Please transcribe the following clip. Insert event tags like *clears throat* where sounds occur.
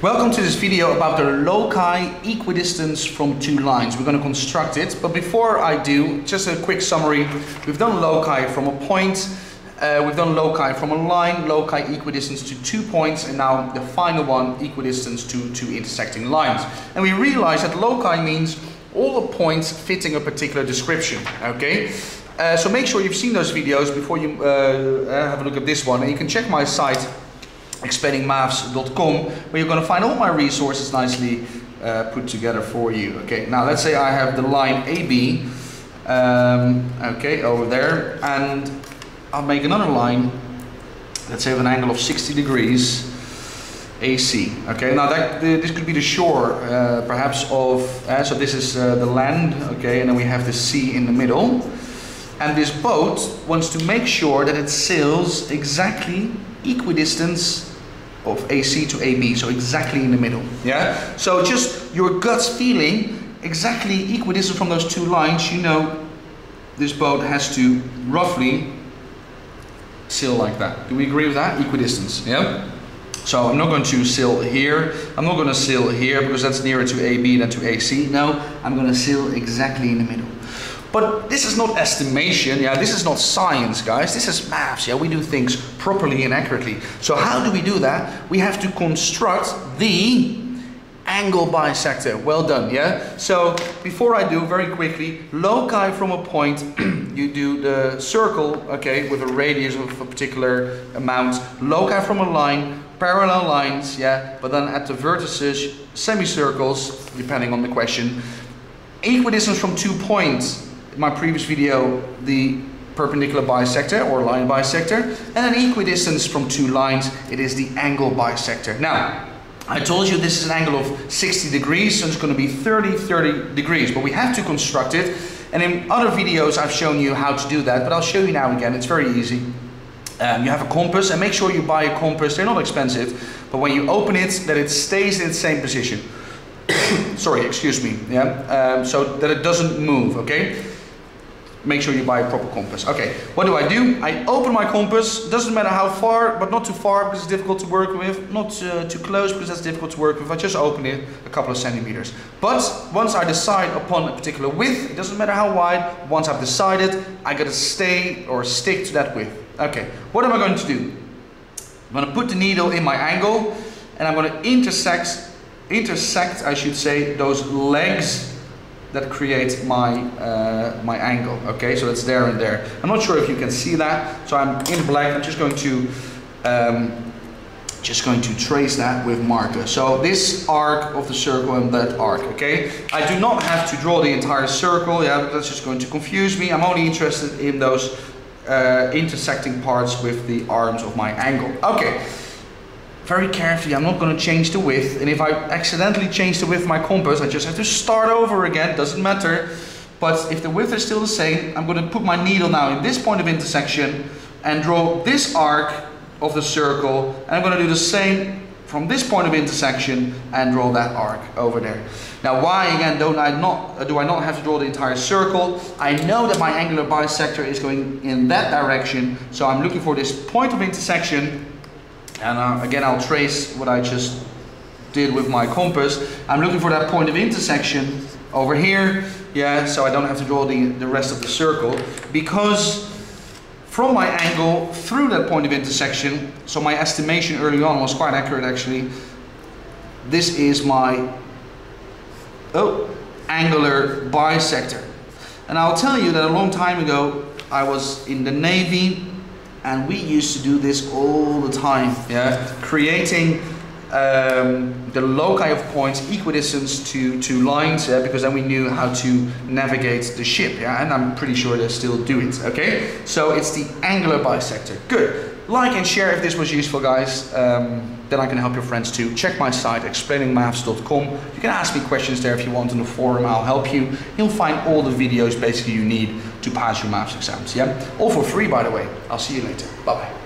Welcome to this video about the loci equidistance from two lines. We're going to construct it, but before I do, just a quick summary. We've done loci from a point, uh, we've done loci from a line, loci equidistance to two points, and now the final one, equidistance to two intersecting lines. And we realize that loci means all the points fitting a particular description, okay? Uh, so make sure you've seen those videos before you uh, uh have a look at this one, and you can check my site explainingmaths.com where you're going to find all my resources nicely uh, put together for you. Okay, now let's say I have the line AB, um, okay, over there, and I'll make another line, let's say with an angle of 60 degrees, AC. Okay, now that this could be the shore, uh, perhaps of, uh, so this is uh, the land, okay, and then we have the sea in the middle. And this boat wants to make sure that it sails exactly equidistance of AC to AB, so exactly in the middle. Yeah? So just your gut's feeling, exactly equidistant from those two lines, you know this boat has to roughly sail like that. Do we agree with that? Equidistance, yeah? So I'm not going to sail here, I'm not going to sail here because that's nearer to AB than to AC. No, I'm going to sail exactly in the middle. But this is not estimation, yeah, this is not science, guys. This is maths, yeah. We do things properly and accurately. So how do we do that? We have to construct the angle bisector. Well done, yeah? So before I do, very quickly, loci from a point, *clears throat* you do the circle, okay, with a radius of a particular amount. Loci from a line, parallel lines, yeah? But then at the vertices, semicircles, depending on the question. Equidistance from two points, my previous video the perpendicular bisector or line bisector and an equidistance from two lines. It is the angle bisector. Now I told you this is an angle of 60 degrees so it's going to be 30 30 degrees but we have to construct it. And in other videos I've shown you how to do that but I'll show you now again. It's very easy. Um, you have a compass and make sure you buy a compass. They're not expensive but when you open it that it stays in the same position. *coughs* Sorry excuse me. Yeah um, so that it doesn't move okay make sure you buy a proper compass. Okay, what do I do? I open my compass, doesn't matter how far, but not too far because it's difficult to work with, not uh, too close because that's difficult to work with. I just open it a couple of centimeters. But once I decide upon a particular width, it doesn't matter how wide, once I've decided, I gotta stay or stick to that width. Okay, what am I going to do? I'm gonna put the needle in my angle and I'm gonna intersect, intersect I should say, those legs that create my uh, my angle okay? So it's there and there. I'm not sure if you can see that so I'm in black. I'm just going to um, just going to trace that with marker. So this arc of the circle and that arc okay? I do not have to draw the entire circle yeah? That's just going to confuse me. I'm only interested in those uh, intersecting parts with the arms of my angle. Okay very carefully, I'm not going to change the width. And if I accidentally change the width of my compass, I just have to start over again, doesn't matter. But if the width is still the same, I'm going to put my needle now in this point of intersection and draw this arc of the circle. And I'm going to do the same from this point of intersection and draw that arc over there. Now why again don't I not, do I not have to draw the entire circle? I know that my angular bisector is going in that direction, so I'm looking for this point of intersection and uh, again, I'll trace what I just did with my compass. I'm looking for that point of intersection over here. Yeah, so I don't have to draw the, the rest of the circle. Because from my angle through that point of intersection, so my estimation early on was quite accurate actually. This is my oh, angular bisector. And I'll tell you that a long time ago, I was in the Navy and we used to do this all the time yeah? Creating um, the loci of points equidistant to, to lines yeah, because then we knew how to navigate the ship yeah and I'm pretty sure they still do it okay so it's the angular bisector good like and share if this was useful guys um, then I can help your friends too check my site explainingmaths.com you can ask me questions there if you want in the forum I'll help you you'll find all the videos basically you need to pass your maths exams. Yeah, all for free by the way. I'll see you later. Bye bye.